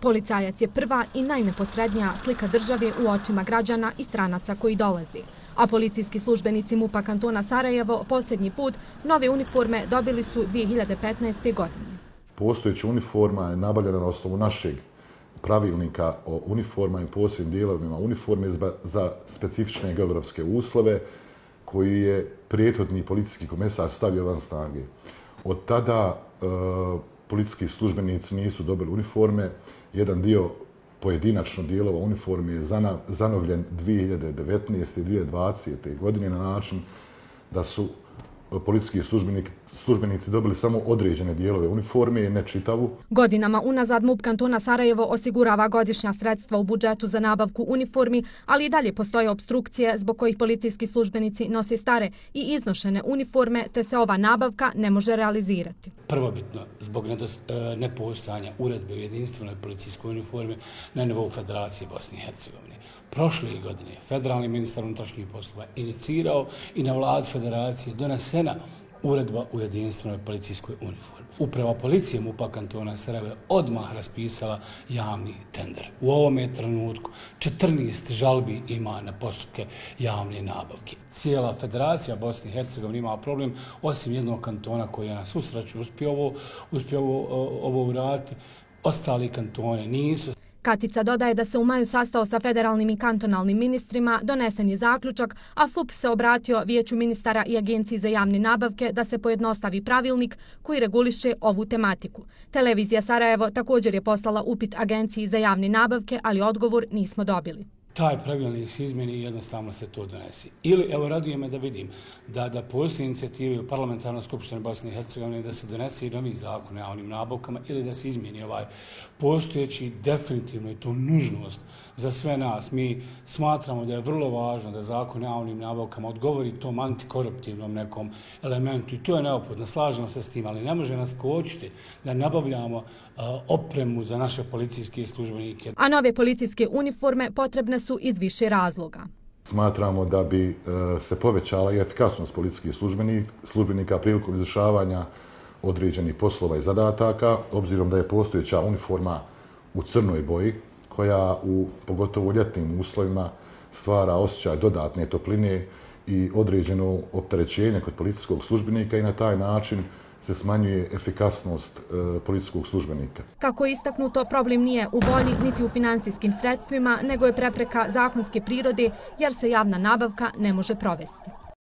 Policajac je prva i najneposrednija slika države u očima građana i stranaca koji dolazi. A policijski službenici MUPA kantona Sarajevo posljednji put nove uniforme dobili su 2015. godine. Postojeća uniforma je nabavljena na osnovu našeg pravilnika o uniforma i posljednim dijelovima uniforme za specifične geografske uslove koji je prijetodni policijski komesar stavio van snage. Od tada e, policijski službenici nisu dobili uniforme. Jedan dio pojedinačno dijelova uniforme je zanovljen 2019. i 2020. godine na način da su policijski službenik, službenici dobili samo određene dijelove uniforme i ne čitavu. Godinama unazad MUP kantona Sarajevo osigurava godišnja sredstva u budžetu za nabavku uniformi, ali i dalje postoje obstrukcije zbog kojih policijski službenici nosi stare i iznošene uniforme, te se ova nabavka ne može realizirati. Prvobitno, zbog e, nepostojanja uredbe u jedinstvenoj policijskoj uniformi na nivou Federacije Bosne i Hercegovine. Prošle godine federalni ministar unutrašnjih poslova inicirao i na vlad Federacije donesena uredba u jedinstvenoj policijskoj uniformi. Uprava policije MUPA kantona Sarajeva odmah raspisala javni tender. U ovom je trenutku 14 žalbi ima na postupke javne nabavke. Cijela federacija Bosne i Hercegovine ima problem, osim jednog kantona koji je na susreću uspio ovo, uspio ovo, ovo urati. Ostali kantone nisu. Katica dodaje da se u maju sastao sa federalnim i kantonalnim ministrima, donesen je zaključak, a FUP se obratio vijeću ministara i agenciji za javne nabavke da se pojednostavi pravilnik koji reguliše ovu tematiku. Televizija Sarajevo također je poslala upit agenciji za javne nabavke, ali odgovor nismo dobili taj pravilnik se izmeni i jednostavno se to donesi. Ili, evo, raduje me da vidim da, da postoji inicijative u parlamentarnoj skupštini Bosne i Hercegovine da se donese i novi zakon o javnim nabavkama ili da se izmijeni ovaj postojeći definitivno i to nužnost za sve nas. Mi smatramo da je vrlo važno da zakon o javnim nabavkama odgovori tom antikoruptivnom nekom elementu i to je neophodno. Slažemo se s tim, ali ne može nas kočiti da nabavljamo e, opremu za naše policijske službenike. A nove policijske uniforme potrebne su iz više razloga. Smatramo da bi e, se povećala i efikasnost policijskih službenika prilikom izvršavanja određenih poslova i zadataka, obzirom da je postojeća uniforma u crnoj boji, koja u pogotovo ljetnim uslovima stvara osjećaj dodatne topline i određeno opterećenje kod policijskog službenika i na taj način se smanjuje efikasnost e, policijskog službenika. Kako je istaknuto, problem nije u volji niti u finansijskim sredstvima, nego je prepreka zakonske prirode jer se javna nabavka ne može provesti.